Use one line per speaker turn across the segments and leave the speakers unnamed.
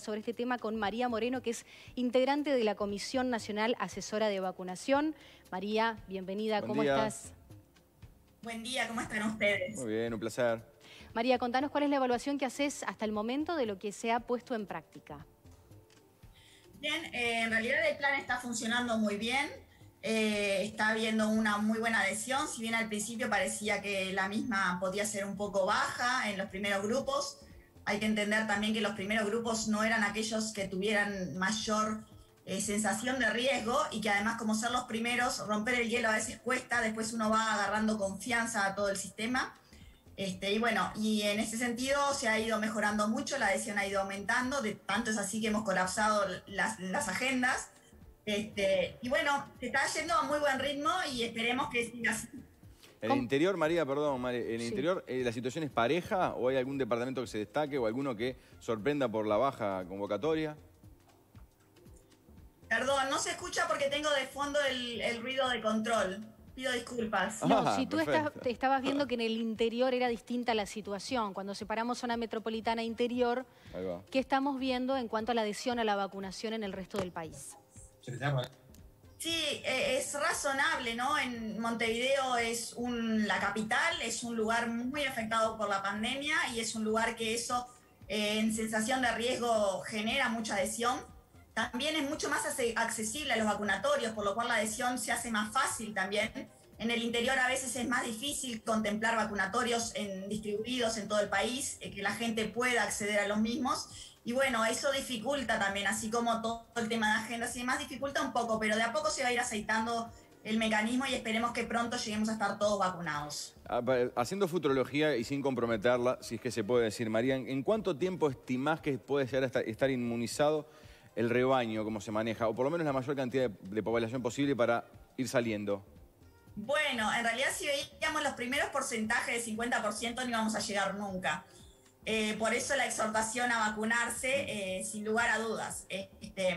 sobre este tema con María Moreno, que es integrante de la Comisión Nacional Asesora de Vacunación. María, bienvenida, ¿cómo estás?
Buen día, ¿cómo están ustedes?
Muy bien, un placer.
María, contanos cuál es la evaluación que haces hasta el momento de lo que se ha puesto en práctica.
Bien, eh, en realidad el plan está funcionando muy bien. Eh, está habiendo una muy buena adhesión, si bien al principio parecía que la misma podía ser un poco baja en los primeros grupos. Hay que entender también que los primeros grupos no eran aquellos que tuvieran mayor eh, sensación de riesgo y que además como ser los primeros, romper el hielo a veces cuesta, después uno va agarrando confianza a todo el sistema. Este, y bueno, y en ese sentido se ha ido mejorando mucho, la adhesión ha ido aumentando, de, tanto es así que hemos colapsado las, agendas. Este, y bueno, se está yendo a muy buen ritmo y esperemos que siga.
En el interior, María, perdón, María, ¿en el interior eh, la situación es pareja o hay algún departamento que se destaque o alguno que sorprenda por la baja convocatoria?
Perdón, no se escucha porque tengo de fondo el, ruido de control. Pido disculpas.
No, ah, si tú te estabas viendo que en el interior era distinta la situación, cuando separamos zona metropolitana e interior, ¿qué estamos viendo en cuanto a la adhesión a la vacunación en el resto del país?
Sí, e, es razonable, ¿no? En Montevideo es la capital, es un lugar muy afectado por la pandemia y es un lugar que eso eh, en sensación de riesgo genera mucha adhesión. También es mucho más accesible a los vacunatorios, por lo cual la adhesión se hace más fácil también. En el interior a veces es más difícil contemplar vacunatorios en, distribuidos en todo el país, eh, que la gente pueda acceder a los mismos. Y bueno, eso dificulta también, así como todo el tema de agendas y demás, dificulta un poco, pero de a poco se va a ir aceitando el mecanismo y esperemos que pronto lleguemos a estar todos vacunados.
Ah, haciendo futurología y sin comprometerla, si es que se puede decir, María, ¿en cuánto tiempo estimás que puede llegar a estar inmunizado el rebaño, como se maneja, o por lo menos la mayor cantidad de, población posible para ir saliendo?
Bueno, en realidad si veíamos los primeros porcentajes de 50% no íbamos a llegar nunca. Eh, por eso la exhortación a vacunarse, eh, sin lugar a dudas. Este,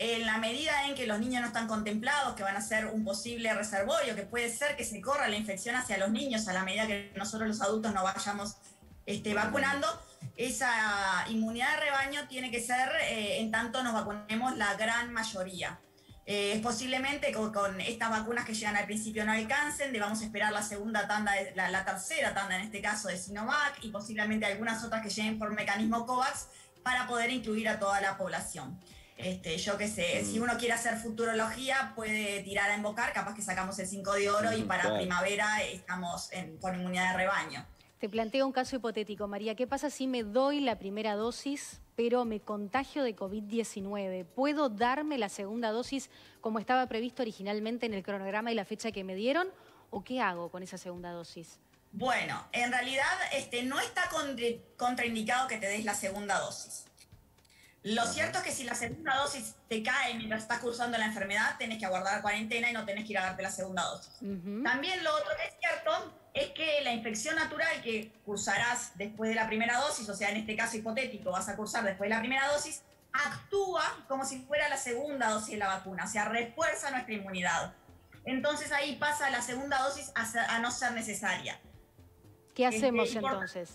en la medida en que los niños no están contemplados, que van a ser un posible reservorio, que puede ser que se corra la infección hacia los niños a la medida que nosotros los adultos no vayamos este, vacunando, esa inmunidad de rebaño tiene que ser eh, en tanto nos vacunemos la gran mayoría. Eh, posiblemente con, estas vacunas que llegan al principio no alcancen, debamos esperar la segunda tanda, la, tercera tanda en este caso de Sinovac y posiblemente algunas otras que lleguen por mecanismo COVAX para poder incluir a toda la población. Este, yo qué sé, si mm. uno quiere hacer futurología, puede tirar a invocar, capaz que sacamos el 5 de oro y para primavera estamos con inmunidad de rebaño.
Te planteo un caso hipotético, María. ¿Qué pasa si me doy la primera dosis, pero me contagio de COVID-19? ¿Puedo darme la segunda dosis como estaba previsto originalmente en el cronograma y la fecha que me dieron? ¿O qué hago con esa segunda dosis?
Bueno, en realidad este, no está contraindicado que te des la segunda dosis. Lo cierto es que si la segunda dosis te cae mientras estás cursando la enfermedad, tenés que aguardar cuarentena y no tenés que ir a darte la segunda dosis. También lo otro que es cierto es que la infección natural que cursarás después de la primera dosis, o sea, en este caso hipotético, vas a cursar después de la primera dosis, actúa como si fuera la segunda dosis de la vacuna, o sea, refuerza nuestra inmunidad. Entonces ahí pasa la segunda dosis a, no ser necesaria.
¿Qué hacemos este, entonces?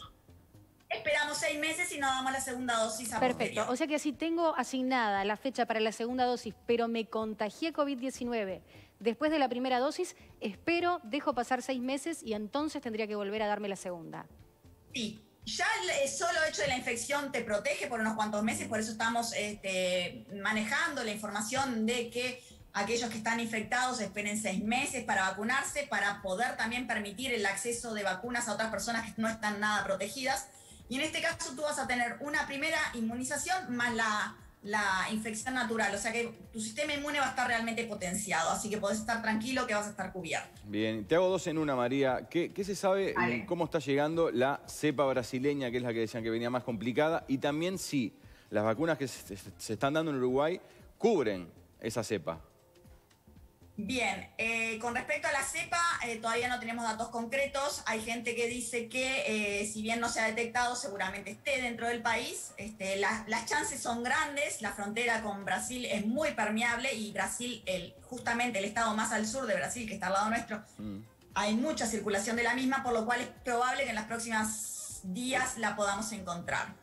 Esperamos seis meses y no damos la segunda dosis a
Perfecto. O sea que si tengo asignada la fecha para la segunda dosis, pero me contagié COVID-19 después de la primera dosis, espero, dejo pasar seis meses y entonces tendría que volver a darme la segunda.
Sí. Ya el solo hecho de la infección te protege por unos cuantos meses, por eso estamos este, manejando la información de que aquellos que están infectados esperen seis meses para vacunarse, para poder también permitir el acceso de vacunas a otras personas que no están nada protegidas. Y en este caso tú vas a tener una primera inmunización más la, infección natural, o sea que tu sistema inmune va a estar realmente potenciado, así que podés estar tranquilo que vas a estar cubierto.
Bien, te hago dos en una, María. ¿Qué, se sabe cómo está llegando la cepa brasileña, que es la que decían que venía más complicada? Y también si las vacunas que se están dando en Uruguay cubren esa cepa.
Bien, eh, con respecto a la cepa, eh, todavía no tenemos datos concretos. Hay gente que dice que eh, si bien no se ha detectado, seguramente esté dentro del país. Este, las chances son grandes, la frontera con Brasil es muy permeable y Brasil, el, justamente el estado más al sur de Brasil, que está al lado nuestro, mm. hay mucha circulación de la misma, por lo cual es probable que en los próximos días la podamos encontrar.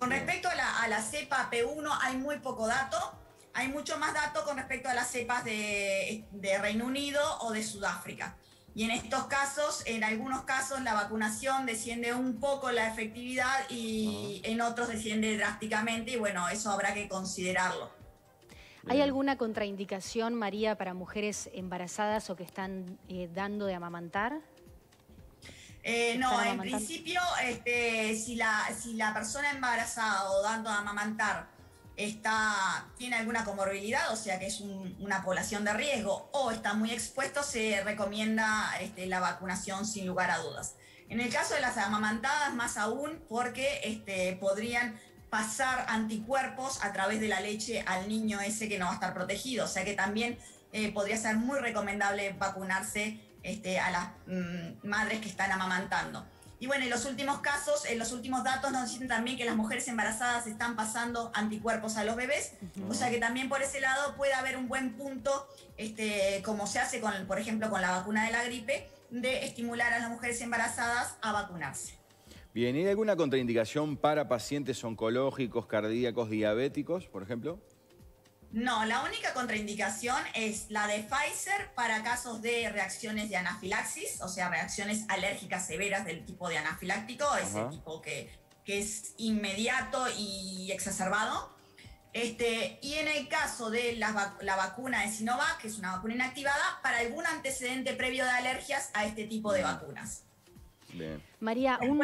Con respecto a la, a la cepa P1 hay muy poco dato. Hay mucho más dato con respecto a las cepas de, de Reino Unido o de Sudáfrica. Y en estos casos, en algunos casos, la vacunación desciende un poco la efectividad y en otros desciende drásticamente y bueno, eso habrá que considerarlo.
¿Hay alguna contraindicación, María, para mujeres embarazadas o que están eh, dando de amamantar?
Eh, no, en principio, este, si, la, si la persona embarazada o dando de amamantar está, tiene alguna comorbilidad, o sea que es una población de riesgo, o está muy expuesto, se recomienda este, la vacunación sin lugar a dudas. En el caso de las amamantadas, más aún, porque este, podrían pasar anticuerpos a través de la leche al niño ese que no va a estar protegido, o sea que también eh, podría ser muy recomendable vacunarse este, a las mm, madres que están amamantando. Y bueno, en los últimos casos, en los últimos datos nos dicen también que las mujeres embarazadas están pasando anticuerpos a los bebés, o sea que también por ese lado puede haber un buen punto, este, como se hace, con, por ejemplo, con la vacuna de la gripe, de estimular a las mujeres embarazadas a vacunarse.
Bien, ¿y hay alguna contraindicación para pacientes oncológicos, cardíacos, diabéticos, por ejemplo?
No, la única contraindicación es la de Pfizer para casos de reacciones de anafilaxis, o sea, reacciones alérgicas severas del tipo de anafiláctico, ese tipo que, que, es inmediato y exacerbado. Este, y en el caso de la, la, vacuna de Sinovac, que es una vacuna inactivada, para algún antecedente previo de alergias a este tipo de vacunas.
Bien. María, un...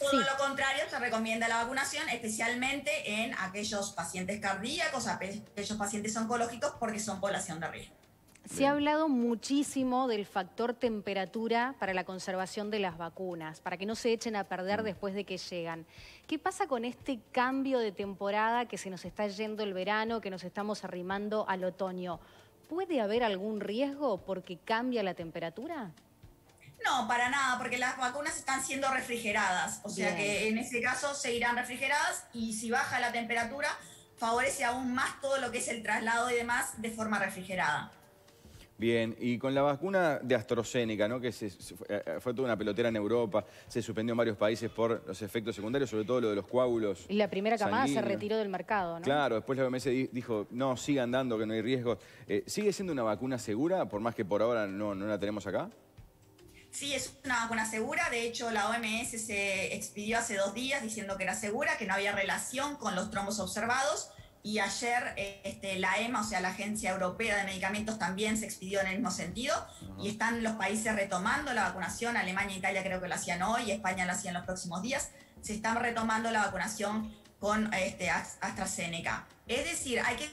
Todo lo contrario, se recomienda la vacunación, especialmente en aquellos pacientes cardíacos, aquellos pacientes oncológicos, porque son población de riesgo.
Se ha hablado muchísimo del factor temperatura para la conservación de las vacunas, para que no se echen a perder mm. después de que llegan. ¿Qué pasa con este cambio de temporada que se nos está yendo el verano, que nos estamos arrimando al otoño? ¿Puede haber algún riesgo porque cambia la temperatura?
No, para nada, porque las vacunas están siendo refrigeradas, o sea que en ese caso se irán refrigeradas y si baja la temperatura favorece aún más todo lo que es el traslado y demás de forma refrigerada.
Bien, y con la vacuna de AstraZeneca, ¿no? que eh, eh, fue toda una pelotera en Europa, se suspendió en varios países por los efectos secundarios, sobre todo lo de los coágulos.
Y la primera camada se retiró del mercado, ¿no?
Claro, después la OMS dijo, no, sigan dando, que no hay riesgo. Eh, ¿Sigue siendo una vacuna segura, por más que por ahora no, no la tenemos acá?
Sí, es una vacuna segura. De hecho, la OMS se expidió hace dos días diciendo que era segura, que no había relación con los trombos observados. Y ayer este, la EMA, o sea, la Agencia Europea de Medicamentos, también se expidió en el mismo sentido. Y están los países retomando la vacunación. Alemania e Italia creo que lo hacían hoy, España lo hacían los próximos días. Se están retomando la vacunación con este, AstraZeneca. Es decir, hay que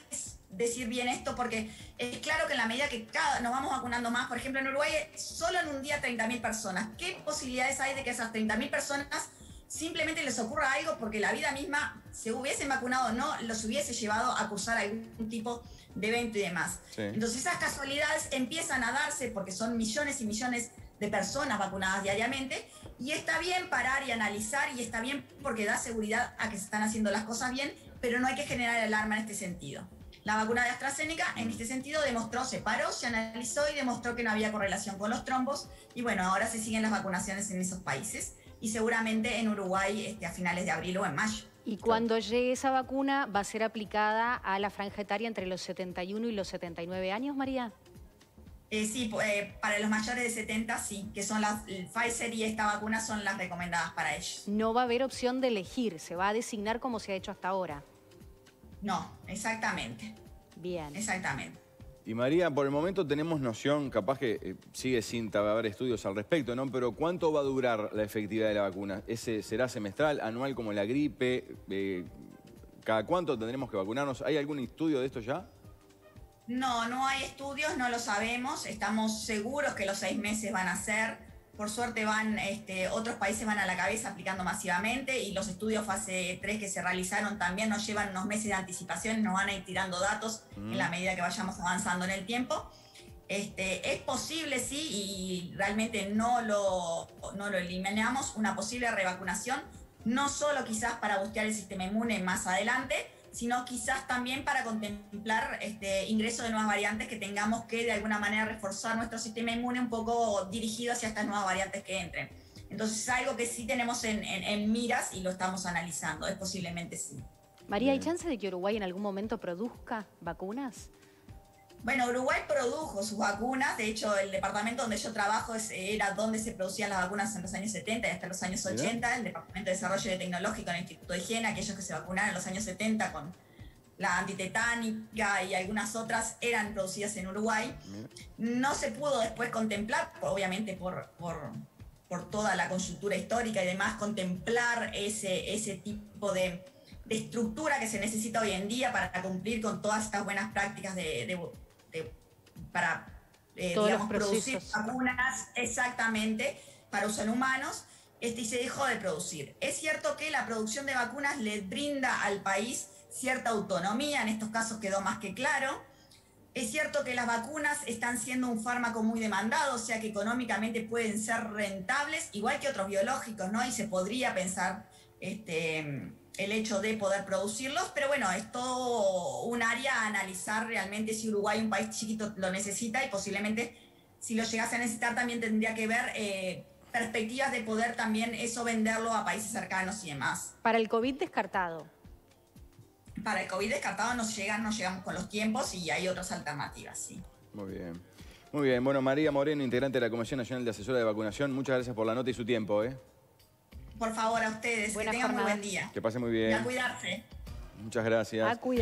decir bien esto porque es claro que en la medida que cada, nos vamos vacunando más, por ejemplo en Uruguay solo en un día 30.000 personas, ¿qué posibilidades hay de que esas 30.000 personas simplemente les ocurra algo porque la vida misma, se hubiesen vacunado o no, los hubiese llevado a cursar algún tipo de evento y demás? Entonces esas casualidades empiezan a darse porque son millones y millones de personas vacunadas diariamente y está bien parar y analizar y está bien porque da seguridad a que se están haciendo las cosas bien, pero no hay que generar alarma en este sentido. La vacuna de AstraZeneca en este sentido demostró, se paró, se analizó y demostró que no había correlación con los trombos y bueno, ahora se siguen las vacunaciones en esos países y seguramente en Uruguay este, a finales de abril o en mayo.
Y cuando llegue esa vacuna, ¿va a ser aplicada a la franja etaria entre los 71 y los 79 años, María?
Eh, sí, eh, para los mayores de 70 sí, que son las Pfizer y esta vacuna son las recomendadas para ellos.
No va a haber opción de elegir, se va a designar como se ha hecho hasta ahora.
No, exactamente.
Bien.
Exactamente.
Y María, por el momento tenemos noción, capaz que eh, sigue sin haber estudios al respecto, ¿no? Pero ¿cuánto va a durar la efectividad de la vacuna? ¿Ese será semestral, anual como la gripe? Eh, ¿Cada cuánto tendremos que vacunarnos? ¿Hay algún estudio de esto ya?
No, no hay estudios, no lo sabemos. Estamos seguros que los seis meses van a ser. Por suerte van, este, otros países van a la cabeza aplicando masivamente y los estudios fase 3 que se realizaron también nos llevan unos meses de anticipación, nos van a ir tirando datos en la mm. medida que vayamos avanzando en el tiempo. Este, es posible, sí, y realmente no lo, no lo eliminamos, una posible revacunación, no solo quizás para bustear el sistema inmune más adelante, sino quizás también para contemplar este ingreso de nuevas variantes que tengamos que de alguna manera reforzar nuestro sistema inmune un poco dirigido hacia estas nuevas variantes que entren. Entonces es algo que sí tenemos en, en miras y lo estamos analizando, es posiblemente sí.
María, ¿hay chance de que Uruguay en algún momento produzca vacunas?
Bueno, Uruguay produjo sus vacunas, de hecho el departamento donde yo trabajo era donde se producían las vacunas en los años 70 y hasta los años 80, el Departamento de Desarrollo Tecnológico el Instituto de Higiene, aquellos que se vacunaron en los años 70 con la antitetánica y algunas otras eran producidas en Uruguay. No se pudo después contemplar, obviamente por, por, por toda la coyuntura histórica y demás, contemplar ese, ese tipo de, de, estructura que se necesita hoy en día para cumplir con todas estas buenas prácticas de para,
eh, digamos, producir
vacunas exactamente para uso en humanos, este, y se dejó de producir. Es cierto que la producción de vacunas le brinda al país cierta autonomía, en estos casos quedó más que claro. Es cierto que las vacunas están siendo un fármaco muy demandado, o sea que económicamente pueden ser rentables, igual que otros biológicos, ¿no? Y se podría pensar este, el hecho de poder producirlos, pero bueno, es todo un área a analizar realmente si Uruguay, un país chiquito, lo necesita y posiblemente si lo llegase a necesitar también tendría que ver eh, perspectivas de poder también eso venderlo a países cercanos y demás.
Para el COVID descartado.
Para el COVID descartado nos llegan, no llegamos con los tiempos y hay otras alternativas, sí.
Muy bien. Muy bien. Bueno, María Moreno, integrante de la Comisión Nacional de Asesora de Vacunación, muchas gracias por la nota y su tiempo. ¿eh?
Por favor, a ustedes. que tengan muy buen día.
Que pase muy bien.
Y a cuidarse.
Muchas gracias.
A cuidar.